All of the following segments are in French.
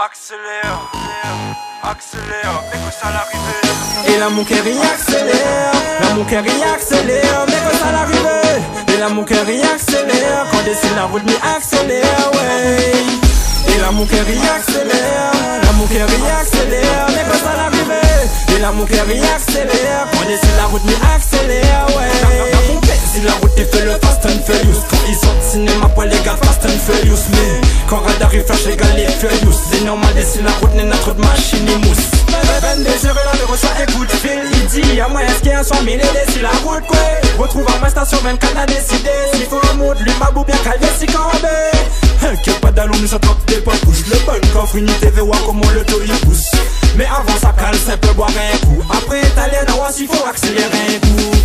Accélère, accélère, mais que ça l'arrivée. Et là mon cœur y accélère, là mon cœur y accélère, mais que ça l'arrivée. Et là mon cœur y accélère, quand dessine la route m'y accélère, ouais. Et là mon cœur y accélère, là mon cœur y accélère, mais que ça l'arrivée. Et là mon cœur y accélère, quand dessine la route m'y accélère, ouais. Si la route est fait le fast and furious Quand ils sortent cinéma pour les gars fast and furious Mais quand radar il flash les gars les furious C'est normal si la route n'est notre de machine il mousse Ben désiré là le reçoit écoute fil Il dit à moi est-ce qu'il y a un 100 000 et si la route quoi. Retrouve à ma station 24 a décidé S'il faut un mot lui m'a bien calé si cambé Que pas d'allons nous ça des papouches Le bon coffre unité veut voir comment le taux il pousse. Mais avant ça cale, ça peut boire un coup. Après t'allais dans s'il faut accélérer un coup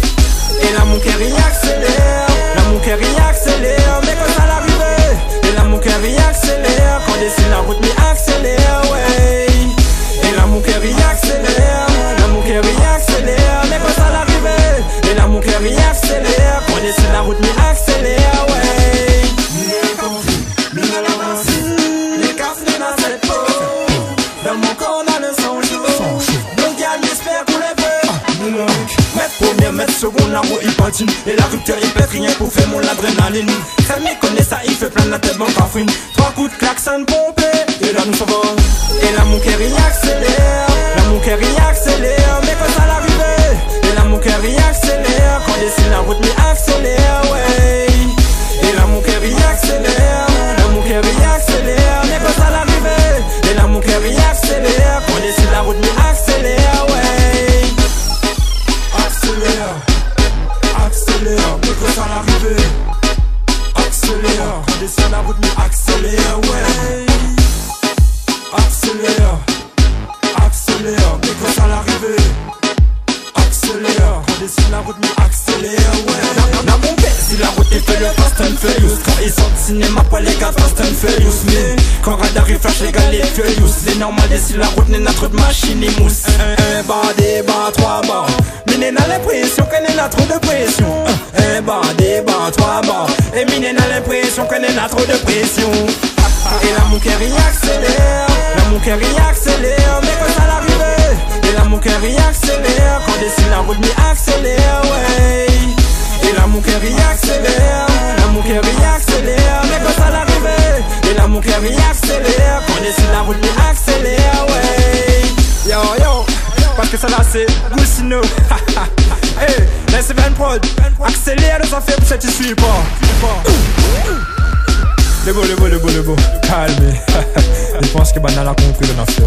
Dans mon corps on a le sang chaud Mon gars qu'on les veut Mètre première, mètre seconde, la roue il patine Et la rupture il pète rien pour faire mon adrénaline m'y connaît ça, il fait plein la tête dans cafouine Trois coups de klaxon pompé Et là nous Et là mon cœur il accélère Là mon cœur il accélère Mais quand ça l'arrivée Et là mon cœur il accélère Quand dessine la route m'y Accélère, quand descend la route, mais accélère, ouais. Accélère, accélère, mais quand ça l'arrivée Accélère, quand descend la route, mais accélère, ouais. Dans mon père, si la route est fait le fast and furious. Quand ils sortent cinéma, pas les gars fast and furious. Mais quand radar il flash, les gars les furious. C'est normal, et si la route n'est notre machine, il mousse Un, un, bar, des bars, trois bars Mine a l'impression qu'elle est a trop de pression. Un bar, des bars, trois bars Et est a trop de pression. Et là mon cœur y accélère Là mon cœur y accélère Mais quand ça l'arrivée Et cœur y accélère Quand dessine la route m'y accélère ouais. Et là mon cœur y accélère Là mon cœur y accélère Mais quand ça l'arrivée Et cœur y accélère Quand dessine la route m'y accélère ouais. Yo yo parce que ça là c'est Goussino Hey, laisse Ben Prod. Accélère ça fait pour que tu suis pas Le beau, le beau, le beau, le beau. Calme. Je pense que Banana a compris l'affaire